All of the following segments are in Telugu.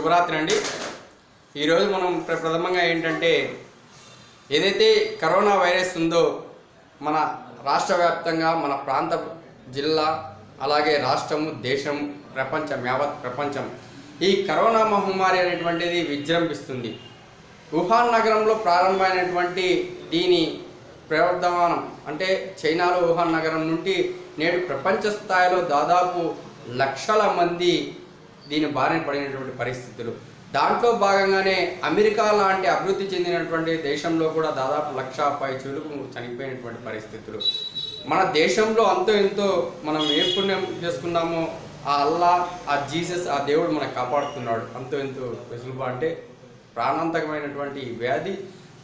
శుభరాత్రి అండి. ఈరోజు మనం ప్రథమంగా ఏంటంటే ఏదైతే కరోనా వైరస్ ఉందో మన రాష్ట్ర వ్యాప్తంగా మన ప్రాంత జిల్లా అలాగే రాష్ట్రము దేశం ప్రపంచం యావత్ ప్రపంచం ఈ కరోనా మహమ్మారి అనేటువంటిది విజృంభిస్తుంది. వుహాన్ నగరంలో ప్రారంభమైనటువంటి దీని ప్రవర్ధమానం అంటే చైనాలో వుహాన్ నగరం నుండి నేడు ప్రపంచ స్థాయిలో దాదాపు లక్షల మంది దీని బారిన పడినటువంటి పరిస్థితులు. దాంట్లో భాగంగానే అమెరికా లాంటి అభివృద్ధి చెందినటువంటి దేశంలో కూడా దాదాపు లక్ష పై చులుకు చనిపోయినటువంటి పరిస్థితులు. మన దేశంలో అంతో ఎంతో మనం ఏ పుణ్యం చేసుకున్నామో ఆ అల్లా ఆ జీసస్ ఆ దేవుడు మనకు కాపాడుతున్నాడు. అంతో ఎంతో వెసులుబా అంటే ప్రాణాంతకమైనటువంటి ఈ వ్యాధి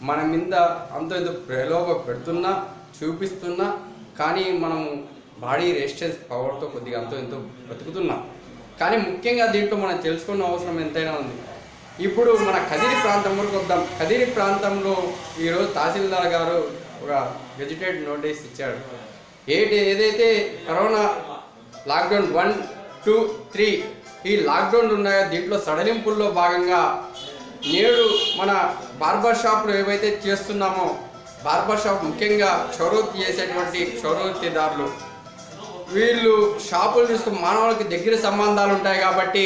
మన మీద అంతో ఎంతో ప్రలోభ పెడుతున్నా చూపిస్తున్నా కానీ మనము బాడీ రెసిస్టెన్స్ పవర్తో కొద్దిగా అంతో ఎంతో బ్రతుకుతున్నాం. కానీ ముఖ్యంగా దీంట్లో మనం తెలుసుకున్న అవసరం ఎంతైనా ఉంది. ఇప్పుడు మన కదిరి ప్రాంతం వరకు వద్దాం. కదిరి ప్రాంతంలో ఈరోజు తహసీల్దార్ గారు ఒక గెజిటెడ్ నోటీస్ ఇచ్చాడు. ఏంటి ఏదైతే corona lockdown one two three ఈ లాక్డౌన్ ఉన్నాయో దీంట్లో సడలింపుల్లో భాగంగా నేడు మన బార్బర్ షాప్లు ఏవైతే చేస్తున్నామో బార్బర్ షాప్ ముఖ్యంగా క్షౌరవృత్తి చేసేటువంటి క్షౌరవృత్తిదారులు వీళ్ళు షాపులు తీసుకుని మానవులకి దగ్గర సంబంధాలు ఉంటాయి కాబట్టి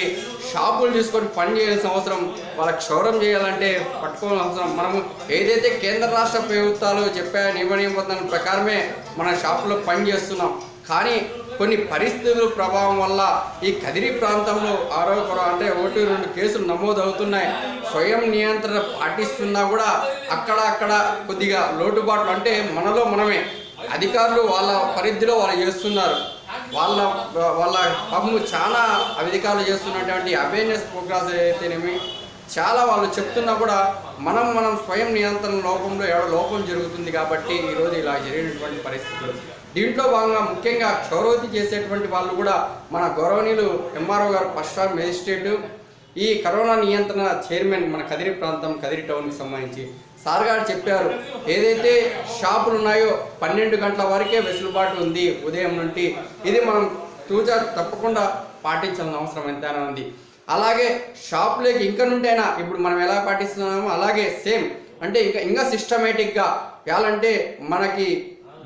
షాపులు తీసుకొని పని చేయాల్సిన అవసరం వాళ్ళకి క్షౌరం చేయాలంటే పట్టుకోవాల్సిన అవసరం. మనము ఏదైతే కేంద్ర రాష్ట్ర ప్రభుత్వాలు చెప్పా నియమ నిబంధనల ప్రకారమే మన షాపులో పని చేస్తున్నాం. కానీ కొన్ని పరిస్థితుల ప్రభావం వల్ల ఈ కదిరి ప్రాంతంలో ఆరోగ్య అంటే ఒకటి రెండు కేసులు నమోదవుతున్నాయి. స్వయం నియంత్రణ పాటిస్తున్నా కూడా అక్కడ అక్కడ కొద్దిగా లోటుబాట్లు అంటే మనలో మనమే అధికారులు వాళ్ళ పరిధిలో వాళ్ళు చేస్తున్నారు. వాళ్ళ వాళ్ళ పాపము చాలా అధికారులు చేస్తున్నటువంటి అవేర్నెస్ ప్రోగ్రామ్స్ అయితేనేమి చాలా వాళ్ళు చెప్తున్నా కూడా మనం మనం స్వయం నియంత్రణ లోపంలో ఏడో లోపం జరుగుతుంది కాబట్టి ఈరోజు ఇలా జరిగినటువంటి పరిస్థితులు. దీంట్లో భాగంగా ముఖ్యంగా క్షౌరవతి చేసేటువంటి వాళ్ళు కూడా మన గౌరవనీయులు ఎంఆర్ఓ గారు ఫస్ట్ స్టార్ మేజిస్ట్రేటు ఈ కరోనా నియంత్రణ చైర్మన్ మన కదిరి ప్రాంతం కదిరి టౌన్కి సంబంధించి సార్ గారు చెప్పారు ఏదైతే షాపులు ఉన్నాయో పన్నెండు గంటల వరకే వెసులుబాటు ఉంది ఉదయం నుండి. ఇది మనం తూచా తప్పకుండా పాటించాల్సిన అవసరం ఎంతైనా ఉంది. అలాగే షాపులోకి ఇంకా నుండైనా ఇప్పుడు మనం ఎలా పాటిస్తున్నామో అలాగే సేమ్. అంటే ఇంకా ఇంకా సిస్టమేటిక్గా ఎలాంటే మనకి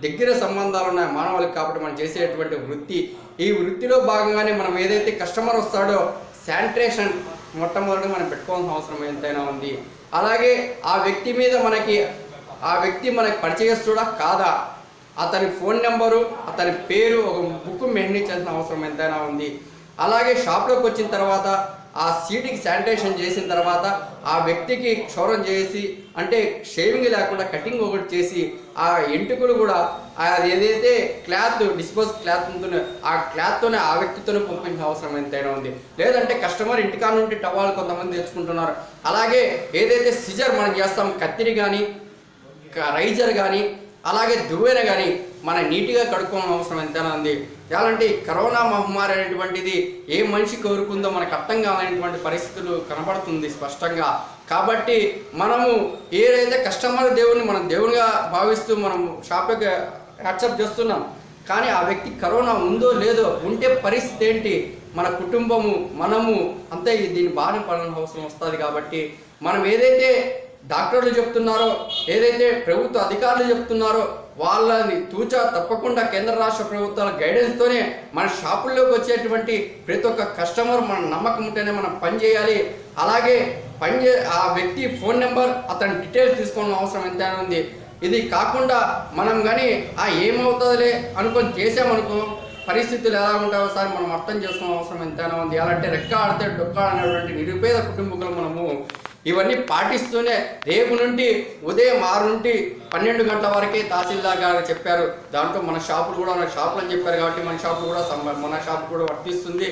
దగ్గర సంబంధాలు ఉన్నాయి మానవులకి కాబట్టి మనం చేసేటువంటి వృత్తి. ఈ వృత్తిలో భాగంగానే మనం ఏదైతే కస్టమర్ వస్తాడో శానిటేషన్ మొట్టమొదటి మనం పెట్టుకోవాల్సిన అవసరం ఎంతైనా ఉంది. అలాగే ఆ వ్యక్తి మీద మనకి ఆ వ్యక్తి మనకి పరిచయస్తుడా? కాదా? అతని ఫోన్ నెంబరు అతని పేరు ఒక బుక్ మెయింటైన్ చేయాల్సిన అవసరం ఎంతైనా ఉంది. అలాగే షాప్లోకి వచ్చిన తర్వాత ఆ సీటుకి శానిటేషన్ చేసిన తర్వాత ఆ వ్యక్తికి క్షౌరం చేసి అంటే షేవింగ్ లేకుండా కటింగ్ ఒకటి చేసి ఆ ఎంటుకలు కూడా ఏదైతే క్లాత్ డిస్పోజ్ క్లాత్ ఉంటుందో ఆ క్లాత్తోనే ఆ వ్యక్తితోనే పంపించిన అవసరం ఎంతైనా ఉంది. లేదంటే కస్టమర్ ఇంటికా నుండి టవాలు కొంతమంది తెచ్చుకుంటున్నారు. అలాగే ఏదైతే సిజర్ మనం చేస్తాం కత్తిరి కానీ రైజర్ కానీ అలాగే దువ్వెన కానీ మన నీట్గా కడుక్కోవాల్సిన అవసరం ఎంతైనా ఉంది. ఎలాంటి కరోనా మహమ్మారి అనేటువంటిది ఏ మనిషి కోరుకుందో మనకు అర్థం కాలేనటువంటి పరిస్థితులు కనబడుతుంది స్పష్టంగా. కాబట్టి మనము ఏదైతే కస్టమర్ దేవుని మనం దేవునిగా భావిస్తూ మనం షాప్కి యాక్సెప్ట్ చేస్తున్నాం కానీ ఆ వ్యక్తి కరోనా ఉందో లేదో ఉంటే పరిస్థితి ఏంటి? మన కుటుంబము మనము అంతే దీని బారిన పడాల్సిన అవసరం వస్తుంది కాబట్టి మనం ఏదైతే డాక్టర్లు చెప్తున్నారో ఏదైతే ప్రభుత్వ అధికారులు చెప్తున్నారో వాళ్ళని తూచా తప్పకుండా కేంద్ర రాష్ట్ర ప్రభుత్వాల గైడెన్స్తోనే మన షాపుల్లోకి వచ్చేటువంటి ప్రతి ఒక్క కస్టమర్ మన నమ్మకం ఉంటేనే మనం పని చేయాలి. అలాగే పని చే ఆ వ్యక్తి ఫోన్ నెంబర్ అతని డీటెయిల్స్ తీసుకోవడం అవసరం ఎంతైనా ఉంది. ఇది కాకుండా మనం కానీ ఆ ఏమవుతుందిలే అనుకొని చేసామనుకో పరిస్థితులు ఎలా ఉంటాయో సార్ మనం అర్థం చేసుకోవడం అవసరం ఎంతైనా ఉంది. అలాంటి రెక్క ఆడితే డొక్క అనేటువంటి నిరుపేద కుటుంబకులు మనము ఇవన్నీ పాటిస్తూనే రేపు నుండి ఉదయం ఆరు నుండి పన్నెండు గంటల వరకే తహసీల్దార్ గారు చెప్పారు. దాంట్లో మన షాపులు కూడా మన షాపులు అని చెప్పారు కాబట్టి మన షాపులు కూడా మన షాపు కూడా వర్తిస్తుంది.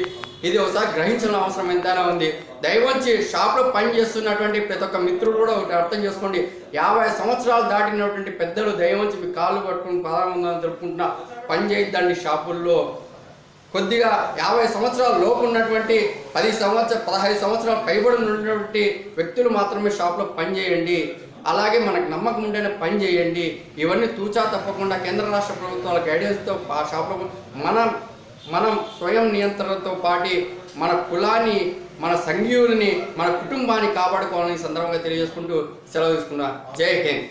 ఇది ఒకసారి గ్రహించిన అవసరం ఎంతైనా ఉంది. దయవచ్చి షాప్లో పని చేస్తున్నటువంటి ప్రతి ఒక్క మిత్రుడు కూడా ఒకటి అర్థం చేసుకోండి. యాభై సంవత్సరాలు దాటినటువంటి పెద్దలు దయవచ్చి మీ కాళ్ళు పట్టుకుని పదాబంధాలు జరుపుకుంటున్నా పని చేయొద్దండి షాపుల్లో. కొద్దిగా యాభై సంవత్సరాల లోపు ఉన్నటువంటి పది సంవత్సర పదహైదు సంవత్సరాల పైబడి ఉన్నటువంటి వ్యక్తులు మాత్రమే షాప్లో పనిచేయండి. అలాగే మనకు నమ్మకం ఉంటేనే పని చేయండి ఇవన్నీ తూచా తప్పకుండా కేంద్ర రాష్ట్ర ప్రభుత్వాల గైడెన్స్తో ఆ షాప్లో మనం మనం స్వయం నియంత్రణతో పాటి మన కులాన్ని మన సంఘీయుల్ని మన కుటుంబాన్ని కాపాడుకోవాలని సందర్భంగా తెలియజేసుకుంటూ సెలవు తీసుకున్నా. జై హింద్.